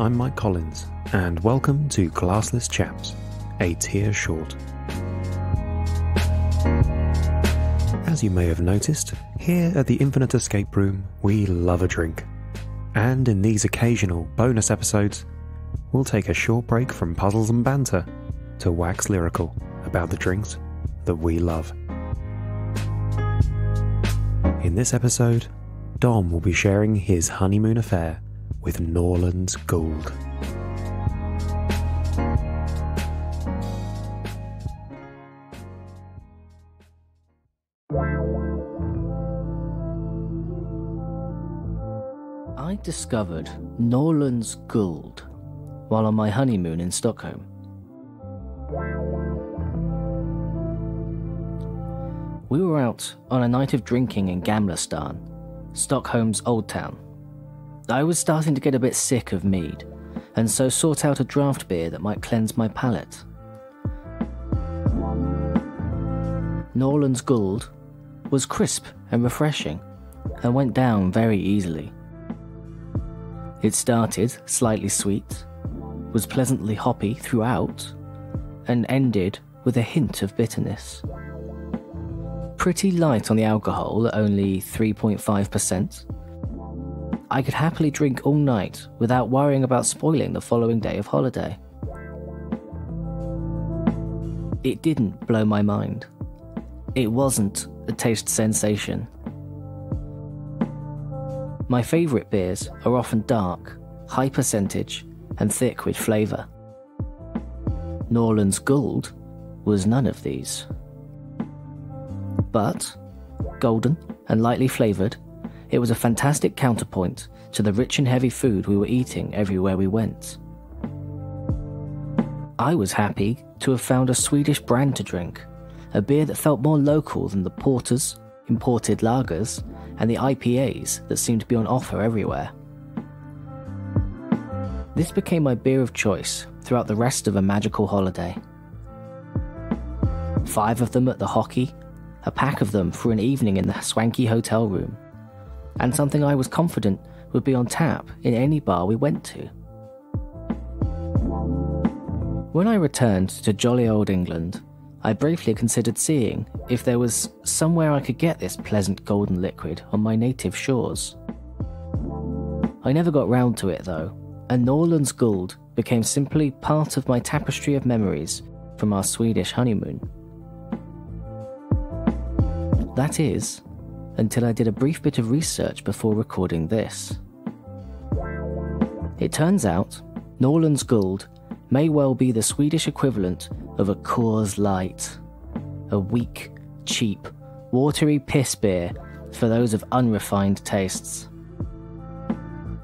I'm Mike Collins, and welcome to Glassless Chaps, a tier short. As you may have noticed, here at the Infinite Escape Room, we love a drink. And in these occasional bonus episodes, we'll take a short break from puzzles and banter to wax lyrical about the drinks that we love. In this episode, Dom will be sharing his honeymoon affair with Norrlands Guld. I discovered Norrlands Guld while on my honeymoon in Stockholm. We were out on a night of drinking in Gamla stan, Stockholm's old town. I was starting to get a bit sick of mead, and so sought out a draft beer that might cleanse my palate. Norrlands Guld was crisp and refreshing, and went down very easily. It started slightly sweet, was pleasantly hoppy throughout, and ended with a hint of bitterness. Pretty light on the alcohol at only 3.5%. I could happily drink all night without worrying about spoiling the following day of holiday. It didn't blow my mind. It wasn't a taste sensation. My favourite beers are often dark, high percentage, and thick with flavour. Norrlands Guld was none of these. But, golden and lightly flavoured, it was a fantastic counterpoint to the rich and heavy food we were eating everywhere we went. I was happy to have found a Swedish brand to drink, a beer that felt more local than the porters, imported lagers, and the IPAs that seemed to be on offer everywhere. This became my beer of choice throughout the rest of a magical holiday. Five of them at the hockey, a pack of them for an evening in the swanky hotel room, and something I was confident would be on tap in any bar we went to. When I returned to jolly old England, I briefly considered seeing if there was somewhere I could get this pleasant golden liquid on my native shores. I never got round to it though, and Norrlands Guld became simply part of my tapestry of memories from our Swedish honeymoon. That is, until I did a brief bit of research before recording this. It turns out, Norrlands Guld may well be the Swedish equivalent of a Coors Light, a weak, cheap, watery piss beer for those of unrefined tastes.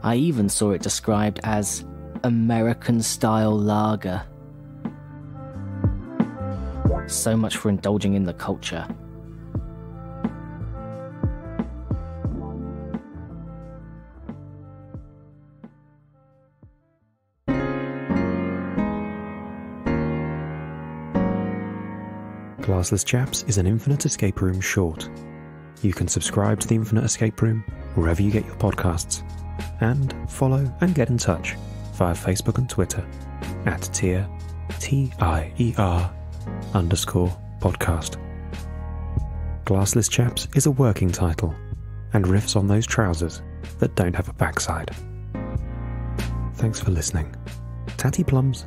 I even saw it described as American style lager. So much for indulging in the culture. Glassless Chaps is an Infinite Escape Room short. You can subscribe to the Infinite Escape Room wherever you get your podcasts, and follow and get in touch via Facebook and Twitter at tier T I E R underscore podcast. Glassless Chaps is a working title and riffs on those trousers that don't have a backside. Thanks for listening. Tatty plums